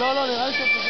לא, לא, נראה לי שאתה צודק.